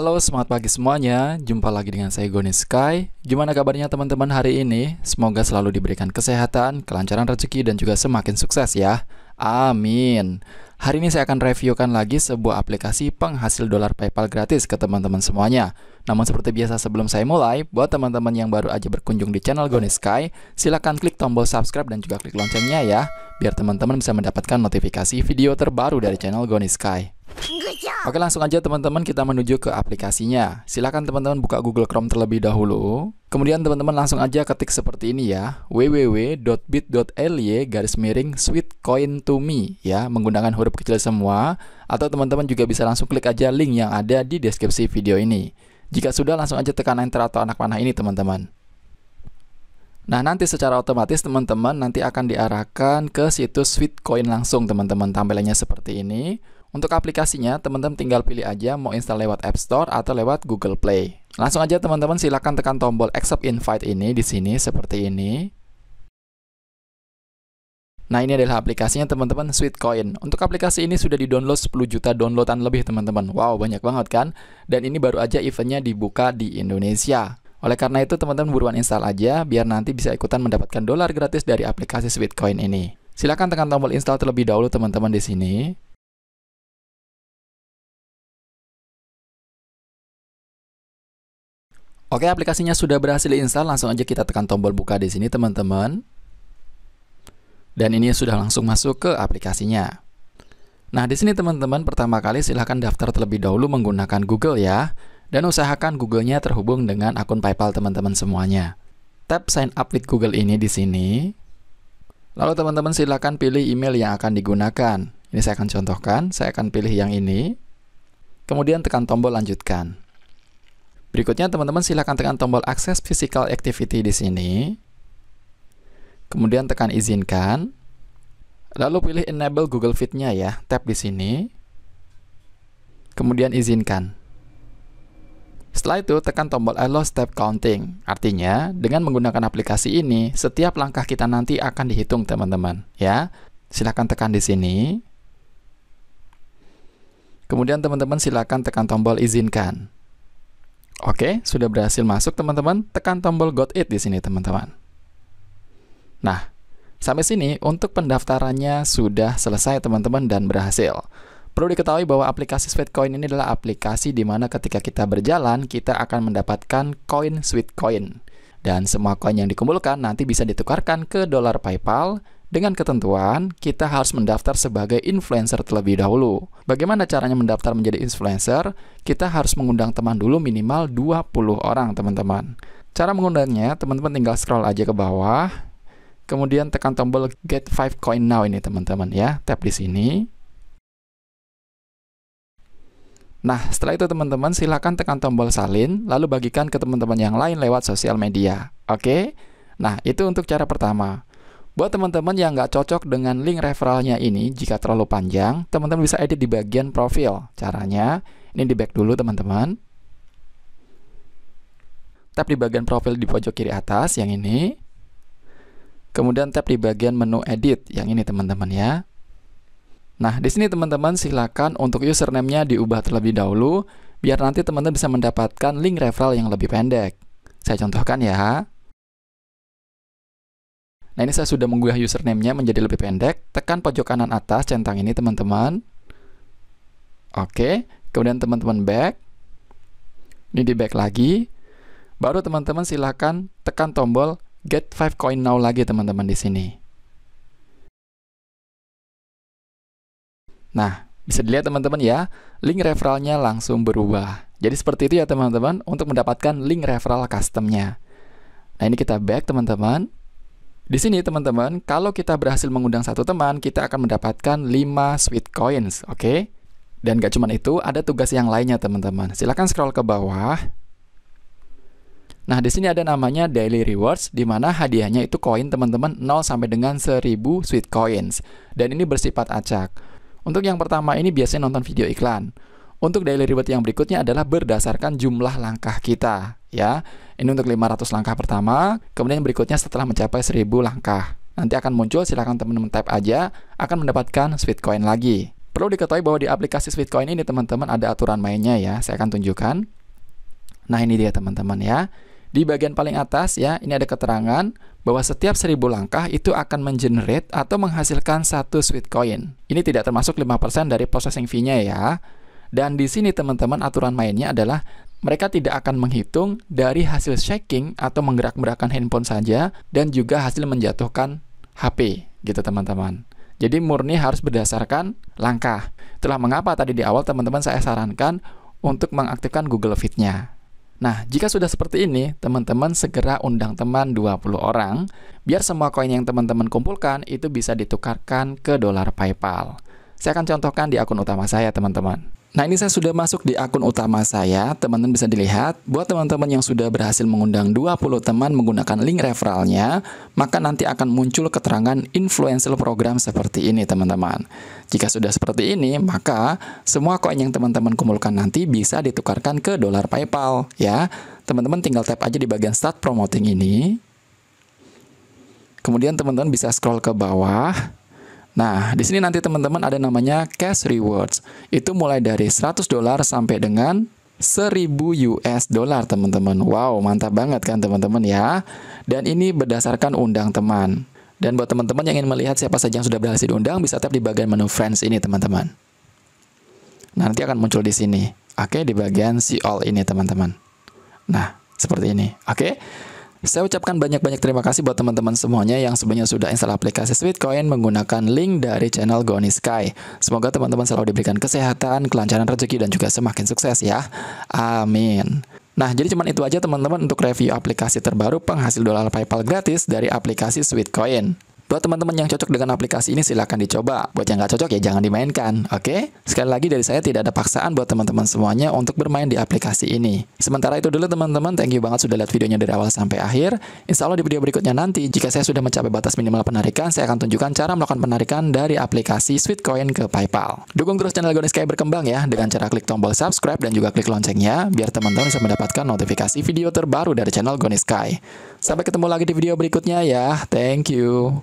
Halo, semangat pagi semuanya. Jumpa lagi dengan saya Goni Sky. Gimana kabarnya teman-teman hari ini? Semoga selalu diberikan kesehatan, kelancaran rezeki, dan juga semakin sukses ya. Amin. Hari ini saya akan reviewkan lagi sebuah aplikasi penghasil dolar PayPal gratis ke teman-teman semuanya. Namun seperti biasa sebelum saya mulai, buat teman-teman yang baru aja berkunjung di channel Goni Sky, silahkan klik tombol subscribe dan juga klik loncengnya ya, biar teman-teman bisa mendapatkan notifikasi video terbaru dari channel Goni Sky. Oke langsung aja teman-teman kita menuju ke aplikasinya. Silahkan teman-teman buka Google Chrome terlebih dahulu. Kemudian teman-teman langsung aja ketik seperti ini ya. www.bit.ly garis miring sweet coin to me ya Menggunakan huruf kecil semua. Atau teman-teman juga bisa langsung klik aja link yang ada di deskripsi video ini. Jika sudah langsung aja tekan enter atau anak panah ini teman-teman Nah, nanti secara otomatis teman-teman nanti akan diarahkan ke situs Sweetcoin langsung teman-teman. Tampilannya seperti ini. Untuk aplikasinya, teman-teman tinggal pilih aja mau install lewat App Store atau lewat Google Play. Langsung aja teman-teman silakan tekan tombol accept invite ini di sini seperti ini. Nah, ini adalah aplikasinya teman-teman Sweetcoin. Untuk aplikasi ini sudah di-download 10 juta downloadan lebih teman-teman. Wow, banyak banget kan? Dan ini baru aja eventnya dibuka di Indonesia. Oleh karena itu, teman-teman buruan install aja biar nanti bisa ikutan mendapatkan dolar gratis dari aplikasi Sweetcoin ini. Silakan tekan tombol install terlebih dahulu teman-teman di sini. Oke, aplikasinya sudah berhasil diinstal, langsung aja kita tekan tombol buka di sini, teman-teman. Dan ini sudah langsung masuk ke aplikasinya. Nah, di sini teman-teman, pertama kali silahkan daftar terlebih dahulu menggunakan Google ya. Dan usahakan Google-nya terhubung dengan akun PayPal teman-teman semuanya. Tap sign up with Google ini di sini. Lalu teman-teman silahkan pilih email yang akan digunakan. Ini saya akan contohkan, saya akan pilih yang ini. Kemudian tekan tombol lanjutkan. Berikutnya teman-teman silakan tekan tombol akses physical activity di sini. Kemudian tekan izinkan. Lalu pilih enable Google Fit-nya ya, tap di sini. Kemudian izinkan. Setelah itu tekan tombol allow step counting. Artinya, dengan menggunakan aplikasi ini, setiap langkah kita nanti akan dihitung teman-teman, ya. Silakan tekan di sini. Kemudian teman-teman silakan tekan tombol izinkan. Oke, sudah berhasil masuk teman-teman. Tekan tombol Got It di sini teman-teman. Nah, sampai sini untuk pendaftarannya sudah selesai teman-teman dan berhasil. Perlu diketahui bahwa aplikasi Sweetcoin ini adalah aplikasi di mana ketika kita berjalan, kita akan mendapatkan koin Sweetcoin. Dan semua koin yang dikumpulkan nanti bisa ditukarkan ke dolar PayPal dengan ketentuan, kita harus mendaftar sebagai influencer terlebih dahulu. Bagaimana caranya mendaftar menjadi influencer? Kita harus mengundang teman dulu minimal 20 orang, teman-teman. Cara mengundangnya, teman-teman tinggal scroll aja ke bawah, kemudian tekan tombol Get 5 Coin Now ini, teman-teman ya. Tap di sini. Nah, setelah itu teman-teman silakan tekan tombol salin, lalu bagikan ke teman-teman yang lain lewat sosial media. Oke? Nah, itu untuk cara pertama. Buat teman-teman yang nggak cocok dengan link referralnya ini, jika terlalu panjang, teman-teman bisa edit di bagian profil. Caranya, ini di back dulu teman-teman. Tap di bagian profil di pojok kiri atas, yang ini. Kemudian tap di bagian menu edit, yang ini teman-teman ya. Nah, di sini teman-teman silakan untuk username-nya diubah terlebih dahulu, biar nanti teman-teman bisa mendapatkan link referral yang lebih pendek. Saya contohkan ya. Nah ini saya sudah mengunggah username-nya menjadi lebih pendek. Tekan pojok kanan atas centang ini teman-teman. Oke, kemudian teman-teman back. Ini di back lagi. Baru teman-teman silakan tekan tombol get 5 coin now lagi teman-teman di sini. Nah, bisa dilihat teman-teman ya, link referralnya langsung berubah. Jadi seperti itu ya teman-teman untuk mendapatkan link referral customnya. Nah ini kita back teman-teman. Di sini teman-teman, kalau kita berhasil mengundang satu teman, kita akan mendapatkan 5 sweet coins, oke? Okay? Dan gak cuma itu, ada tugas yang lainnya teman-teman. Silahkan scroll ke bawah. Nah, di sini ada namanya daily rewards, di mana hadiahnya itu koin teman-teman 0 sampai dengan 1000 sweet coins. Dan ini bersifat acak. Untuk yang pertama ini biasanya nonton video iklan. Untuk daily reward yang berikutnya adalah berdasarkan jumlah langkah kita, ya. Ini untuk 500 langkah pertama, kemudian berikutnya setelah mencapai 1000 langkah. Nanti akan muncul, silahkan teman-teman type aja, akan mendapatkan sweet coin lagi. Perlu diketahui bahwa di aplikasi Sweetcoin ini teman-teman ada aturan mainnya ya. Saya akan tunjukkan. Nah, ini dia teman-teman ya. Di bagian paling atas ya, ini ada keterangan bahwa setiap 1000 langkah itu akan mengenerate atau menghasilkan satu Sweetcoin. Ini tidak termasuk 5% dari processing fee-nya ya. Dan di sini teman-teman aturan mainnya adalah mereka tidak akan menghitung dari hasil shaking atau menggerak-gerakkan handphone saja dan juga hasil menjatuhkan HP gitu teman-teman. Jadi murni harus berdasarkan langkah. Itulah mengapa tadi di awal teman-teman saya sarankan untuk mengaktifkan Google Fit-nya. Nah, jika sudah seperti ini, teman-teman segera undang teman 20 orang, biar semua koin yang teman-teman kumpulkan itu bisa ditukarkan ke dolar PayPal. Saya akan contohkan di akun utama saya, teman-teman. Nah ini saya sudah masuk di akun utama saya, teman-teman bisa dilihat. Buat teman-teman yang sudah berhasil mengundang 20 teman menggunakan link referralnya, maka nanti akan muncul keterangan influential program seperti ini teman-teman. Jika sudah seperti ini, maka semua koin yang teman-teman kumpulkan nanti bisa ditukarkan ke dolar PayPal ya. Teman-teman tinggal tap aja di bagian start promoting ini. Kemudian teman-teman bisa scroll ke bawah Nah, di sini nanti teman-teman ada namanya cash rewards. Itu mulai dari 100 dolar sampai dengan 1000 US dollar, teman-teman. Wow, mantap banget kan teman-teman ya. Dan ini berdasarkan undang teman. Dan buat teman-teman yang ingin melihat siapa saja yang sudah berhasil diundang, bisa tap di bagian menu friends ini, teman-teman. Nanti akan muncul di sini. Oke, di bagian see all ini, teman-teman. Nah, seperti ini. Oke. Saya ucapkan banyak-banyak terima kasih buat teman-teman semuanya yang sebenarnya sudah install aplikasi Sweetcoin menggunakan link dari channel Goni Sky. Semoga teman-teman selalu diberikan kesehatan, kelancaran rezeki, dan juga semakin sukses ya. Amin. Nah, jadi cuma itu aja teman-teman untuk review aplikasi terbaru penghasil dolar PayPal gratis dari aplikasi Sweetcoin. Buat teman-teman yang cocok dengan aplikasi ini silahkan dicoba. Buat yang nggak cocok ya jangan dimainkan, oke? Okay? Sekali lagi dari saya tidak ada paksaan buat teman-teman semuanya untuk bermain di aplikasi ini. Sementara itu dulu teman-teman, thank you banget sudah lihat videonya dari awal sampai akhir. Insya Allah di video berikutnya nanti, jika saya sudah mencapai batas minimal penarikan, saya akan tunjukkan cara melakukan penarikan dari aplikasi Sweetcoin ke PayPal. Dukung terus channel Gonis Sky berkembang ya, dengan cara klik tombol subscribe dan juga klik loncengnya, biar teman-teman bisa mendapatkan notifikasi video terbaru dari channel Gonis Sky. Sampai ketemu lagi di video berikutnya ya, thank you.